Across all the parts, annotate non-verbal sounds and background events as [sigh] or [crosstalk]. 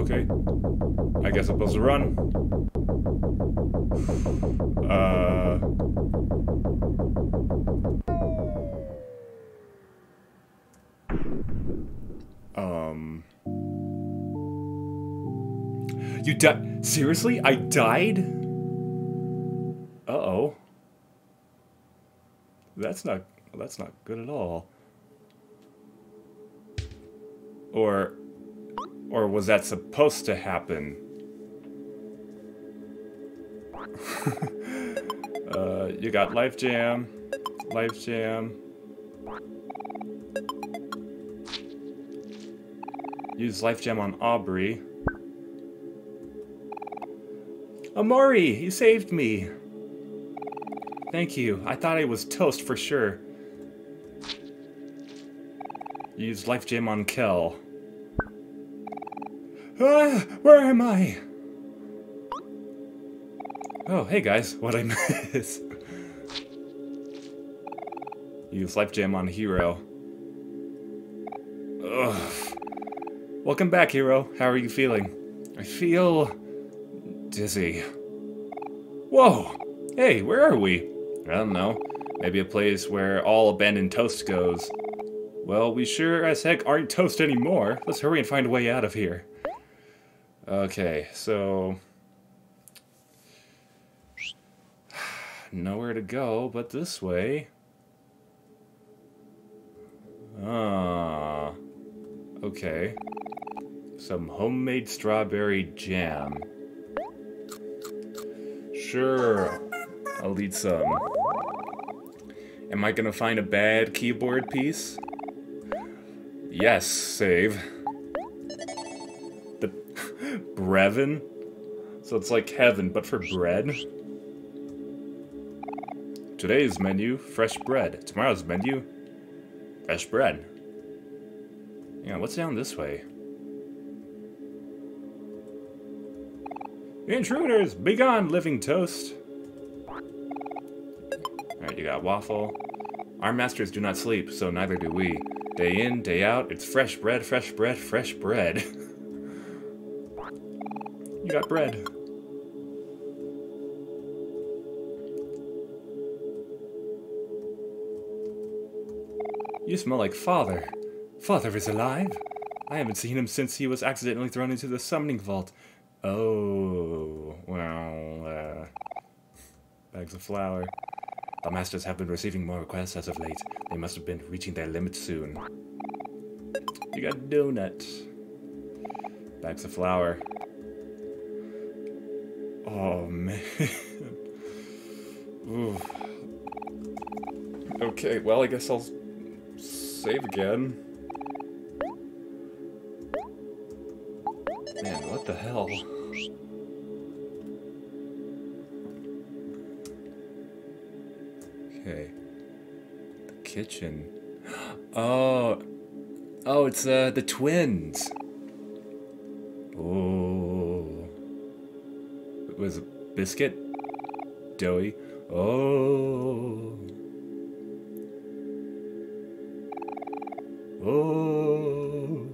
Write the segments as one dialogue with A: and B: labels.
A: Okay. I guess I'm supposed to run. Uh... Um... You died? Seriously? I died? Uh-oh. That's not... That's not good at all. Or... Or was that supposed to happen? [laughs] uh, you got Life Jam. Life Jam. Use Life Jam on Aubrey. Omori, you saved me. Thank you. I thought I was toast for sure. Use Life Jam on Kel. Ah, where am I? Oh, hey guys, what I [laughs] miss? Use Life Jam on Hero. Ugh. Welcome back, Hero. How are you feeling? I feel... dizzy. Whoa! Hey, where are we? I don't know. Maybe a place where all abandoned toast goes. Well, we sure as heck aren't toast anymore. Let's hurry and find a way out of here. Okay, so... [sighs] Nowhere to go but this way. Ah. Okay. Some homemade strawberry jam. Sure, I'll eat some. Am I gonna find a bad keyboard piece? Yes, save. Brevin? So it's like heaven, but for bread? Today's menu, fresh bread. Tomorrow's menu, fresh bread. Yeah, what's down this way? Intruders, begone, living toast! Alright, you got waffle. Our masters do not sleep, so neither do we. Day in, day out, it's fresh bread, fresh bread, fresh bread. [laughs] You got bread. You smell like father. Father is alive? I haven't seen him since he was accidentally thrown into the summoning vault. Oh, well, uh, bags of flour. The masters have been receiving more requests as of late. They must have been reaching their limit soon. You got donuts. Bags of flour. Oh, man. [laughs] okay, well, I guess I'll save again. Man, what the hell? Okay. The kitchen. [gasps] Oh. Oh, it's uh, the twins. Biscuit? Doughie. Oh. Oh.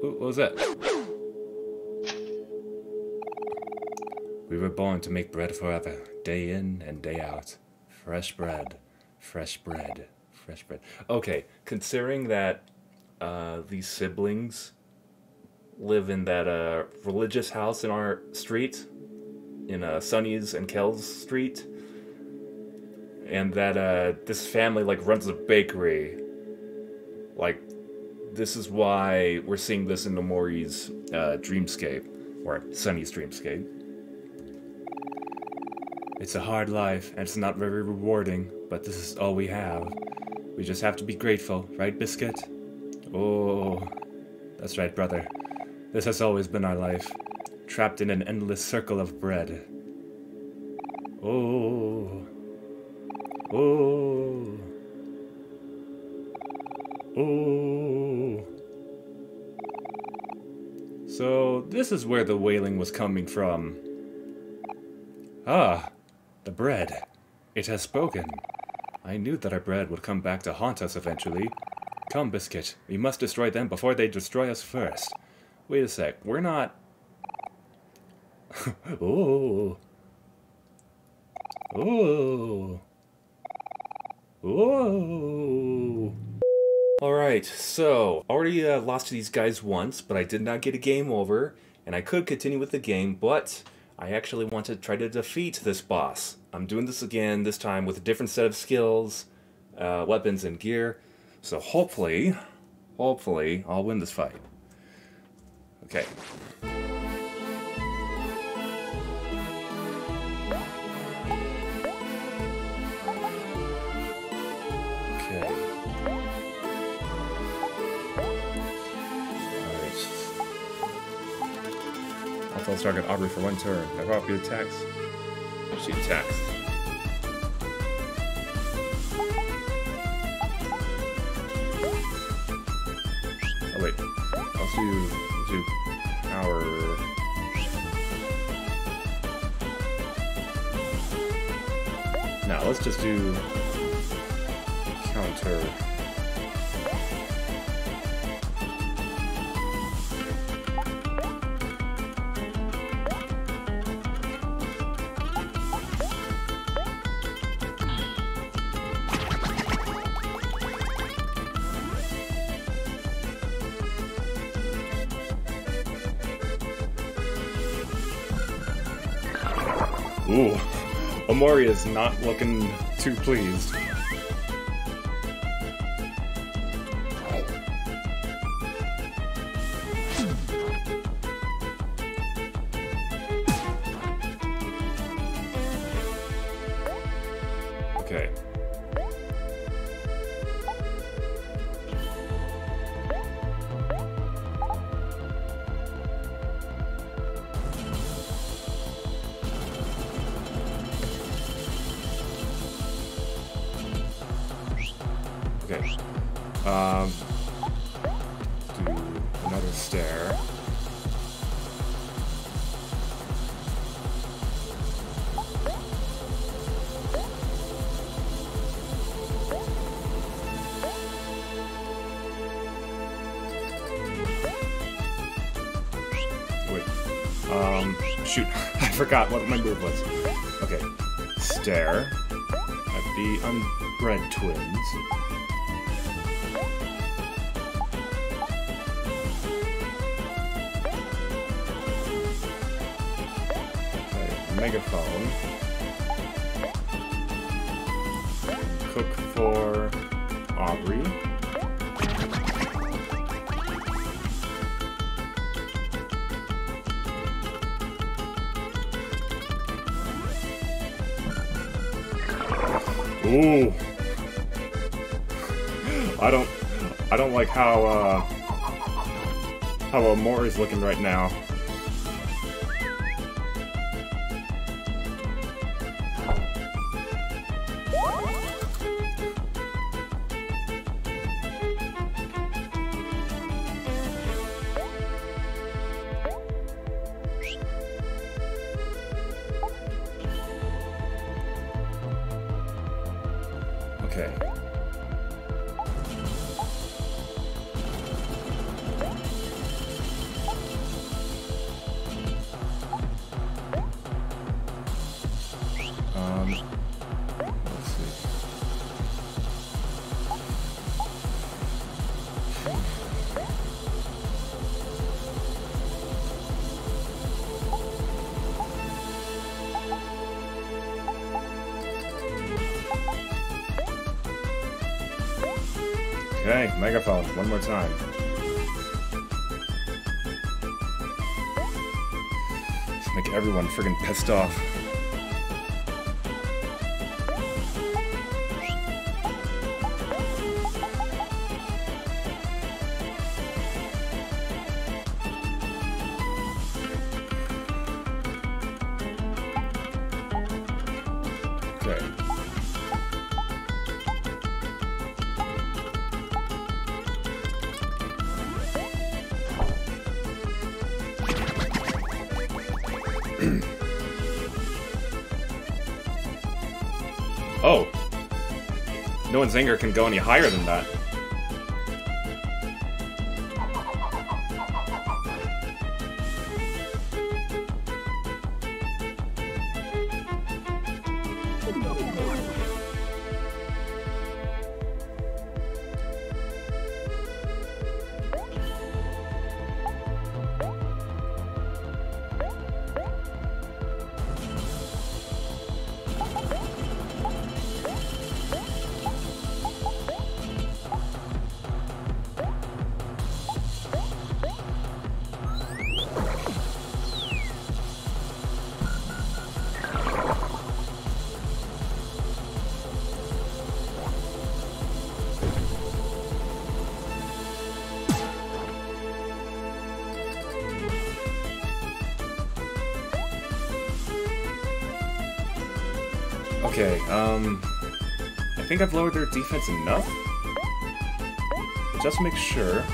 A: what was that? We were born to make bread forever, day in and day out. Fresh bread, fresh bread, fresh bread. Okay, considering that uh, these siblings live in that uh, religious house in our street, in uh, Sunny's and Kel's street, and that uh, this family like runs a bakery. Like, this is why we're seeing this in Omori's uh, dreamscape, or Sunny's dreamscape. It's a hard life, and it's not very rewarding, but this is all we have. We just have to be grateful, right, Biscuit? Oh, that's right, brother. This has always been our life, trapped in an endless circle of bread. Oh, oh, oh. So, this is where the wailing was coming from. Ah, the bread. It has spoken. I knew that our bread would come back to haunt us eventually. Come, Biscuit. We must destroy them before they destroy us first. Wait a sec. We're not... [laughs] Ooh. Ooh. Ooh. Alright, so, already uh, lost to these guys once, but I did not get a game over, and I could continue with the game, but I actually want to try to defeat this boss. I'm doing this again, this time with a different set of skills, uh, weapons, and gear, so hopefully, hopefully, I'll win this fight. Okay. Okay. Let's target Aubrey for one turn. Have Aubrey attacks. She attacks. Let's just do counter. Ooh, Omori is not looking too pleased. Forgot what my move was. Okay. Stare At the unbread twins. Okay, megaphone. Cook for Aubrey. Ooh. I don't I don't like how uh how Omori's looking right now. Megaphone, one more time. Just make everyone friggin' pissed off. Okay. No anger can go any higher than that. Okay, um... I think I've lowered their defense enough. Just make sure.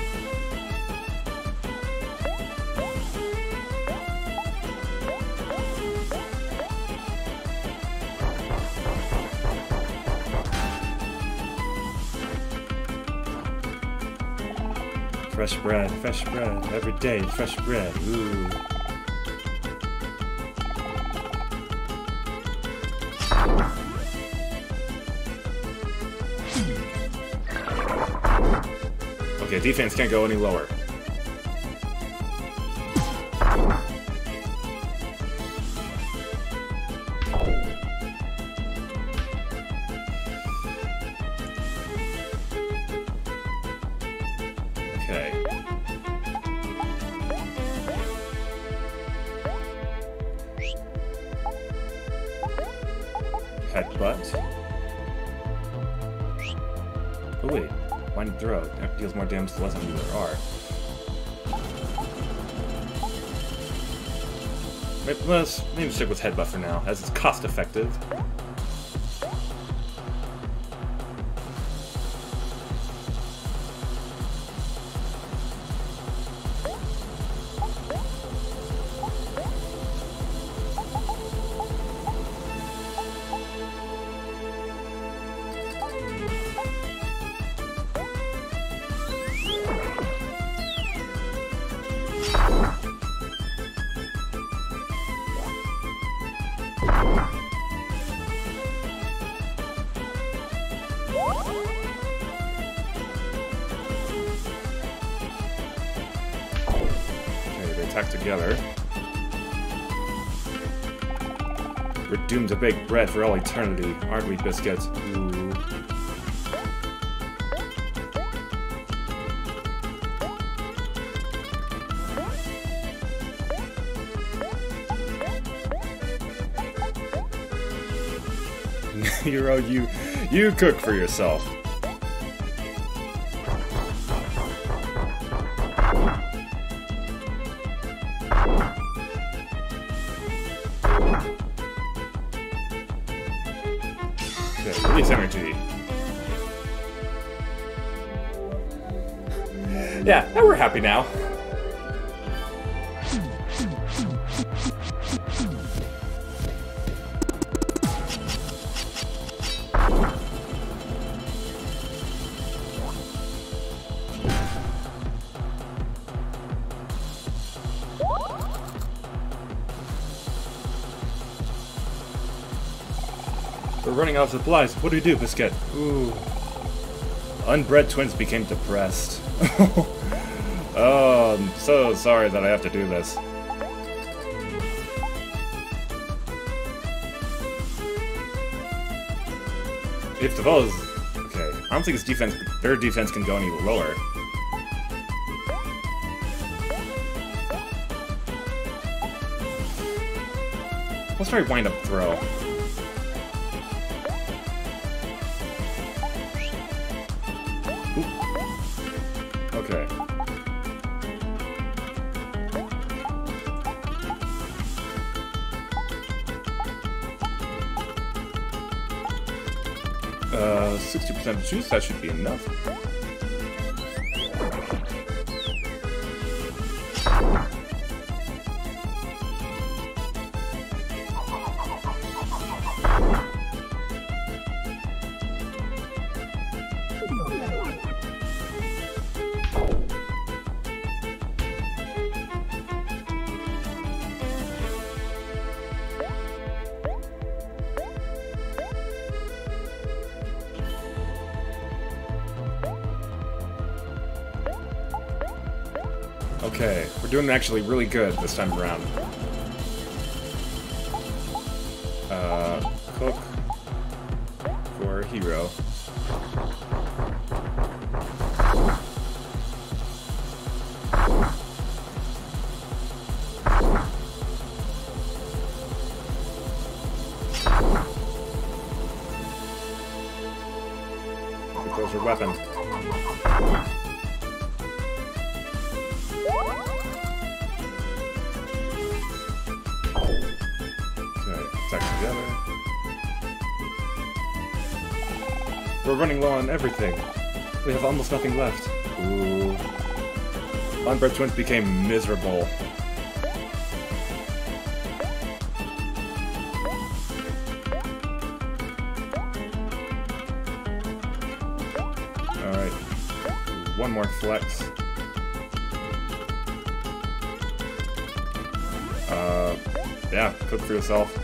A: Fresh bread, fresh bread, every day, fresh bread, ooh. Defense can't go any lower. Okay. Headbutt. Oh wait, wind throw. That deals more damage the less enemies there are. Let's maybe stick with headbutt for now, as it's cost effective. Together. We're doomed to bake bread for all eternity, aren't we, biscuits? [laughs] Ooh. Hero, you you cook for yourself. Release energy. Yeah, now we're happy now. Running out of supplies. What do we do, Biscuit? Ooh. Unbread twins became depressed. oh, [laughs] I'm um, so sorry that I have to do this. If the fellows... Okay, I don't think his defense... Their defense can go any lower. Let's try wind up throw. That should be enough. Doing actually really good this time around. Uh, cook for hero. Those are weapons. We're running low on everything. We have almost nothing left. Ooh. Unbread Twins became miserable. Alright. One more flex. Uh, yeah, cook for yourself.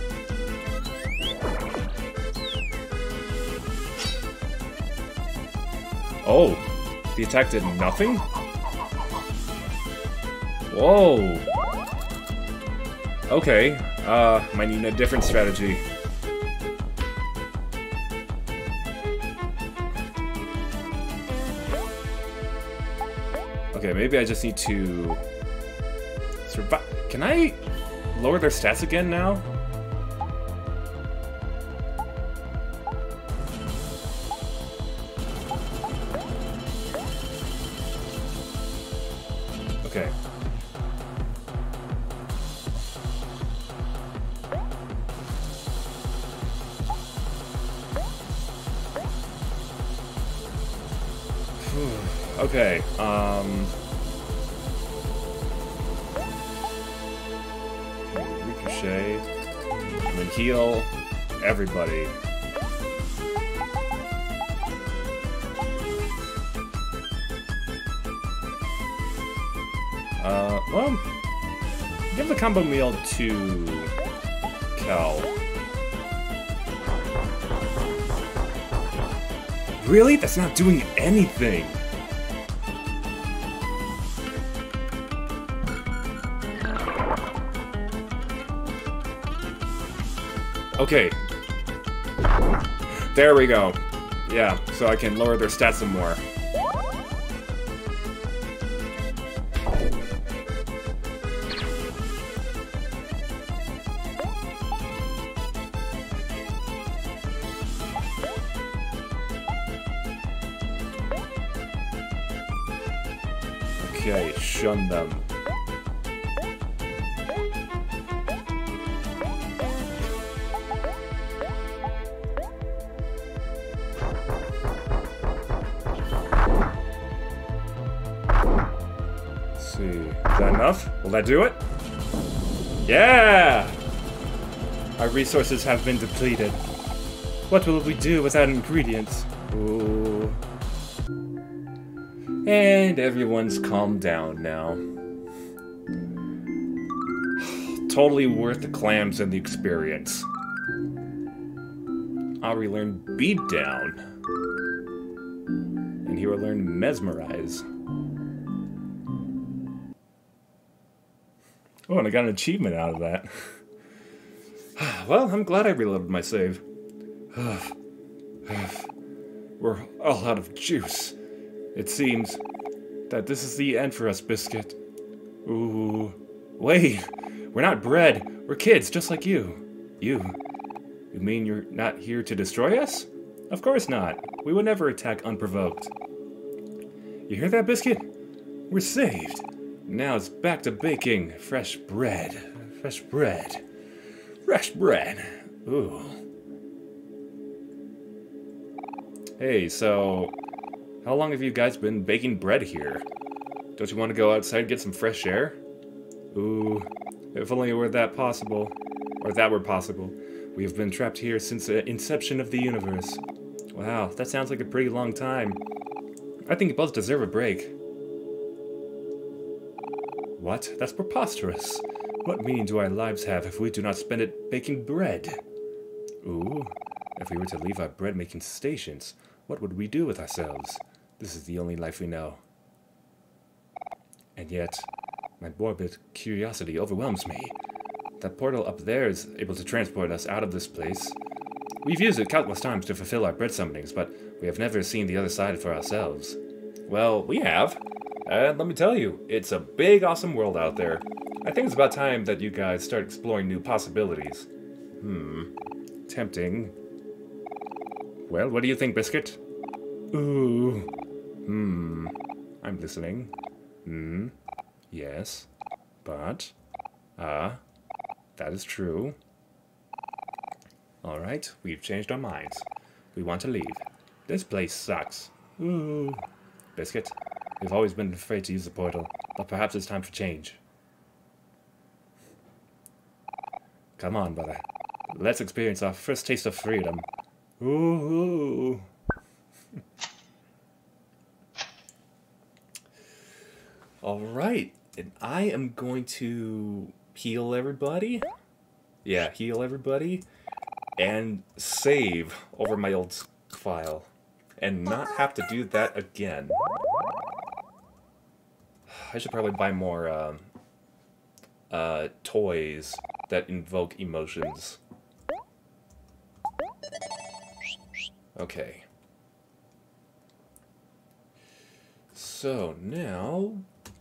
A: Oh, the attack did nothing? Whoa. Okay, uh, might need a different strategy. Okay, maybe I just need to survive. Can I lower their stats again now? Okay, um... Ricochet, and then heal everybody. Uh, well, give the combo meal to Kel. Really? That's not doing anything. Okay. There we go. Yeah, so I can lower their stats some more. That do it? Yeah! Our resources have been depleted. What will we do without ingredients? Ooh. And everyone's calmed down now. [sighs] totally worth the clams and the experience. Ari learned Beat Down. And he will learn Mesmerize. Oh, and I got an achievement out of that. [sighs] well, I'm glad I reloaded my save. [sighs] We're all out of juice. It seems that this is the end for us, Biscuit. Ooh. Wait, we're not bread. We're kids, just like you. You? You mean you're not here to destroy us? Of course not. We would never attack unprovoked. You hear that, Biscuit? We're saved. Now it's back to baking fresh bread. Fresh bread. Fresh bread. Ooh. Hey, so how long have you guys been baking bread here? Don't you want to go outside and get some fresh air? Ooh, if only it were that possible. Or that were possible. We have been trapped here since the inception of the universe. Wow, that sounds like a pretty long time. I think you both deserve a break. What? That's preposterous. What meaning do our lives have if we do not spend it baking bread? Ooh, if we were to leave our bread-making stations, what would we do with ourselves? This is the only life we know. And yet, My morbid curiosity overwhelms me. That portal up there is able to transport us out of this place. We've used it countless times to fulfill our bread summonings, but we have never seen the other side for ourselves. Well, we have. And let me tell you, it's a big, awesome world out there. I think it's about time that you guys start exploring new possibilities. Hmm. Tempting. Well, what do you think, Biscuit? Ooh. Hmm. I'm listening. Hmm. Yes. But. Ah. that is true. Alright, we've changed our minds. We want to leave. This place sucks. Ooh. Biscuit, we've always been afraid to use the portal, but perhaps it's time for change. Come on, brother. Let's experience our first taste of freedom. Ooh. All right, and I am going to heal everybody. Yeah, heal everybody, and save over my old file, and not have to do that again. I should probably buy more um, uh, toys that invoke emotions. Okay. So now,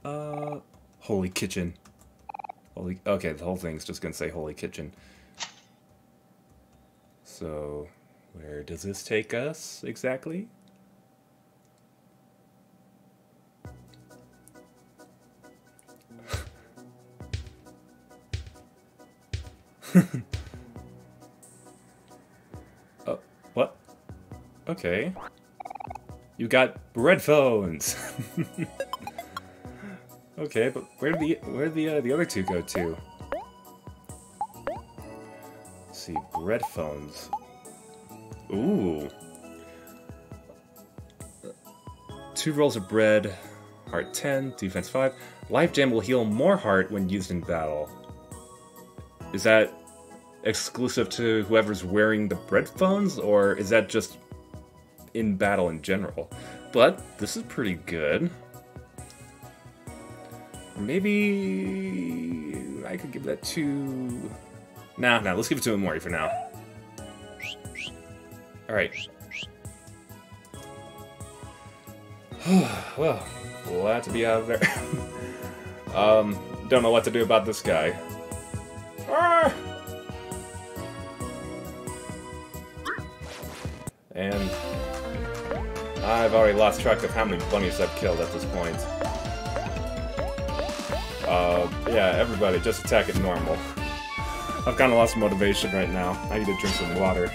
A: uh, Holy Kitchen. Holy, okay, the whole thing's just gonna say Holy Kitchen. So, where does this take us exactly? Okay. You got bread phones. [laughs] okay, but where the where the uh, the other two go to? Let's see, bread phones. Ooh. Two rolls of bread, heart 10, defense 5. Life Jam will heal more heart when used in battle. Is that exclusive to whoever's wearing the bread phones, or is that just in battle in general? But this is pretty good. Maybe I could give that to. Nah, nah. Let's give it to Omori for now. All right. [sighs] well, glad to be out of there. [laughs] um, don't know what to do about this guy. Ah! And I've already lost track of how many bunnies I've killed at this point. Uh, yeah, everybody, just attack it normal. I've kind of lost motivation right now. I need to drink some water.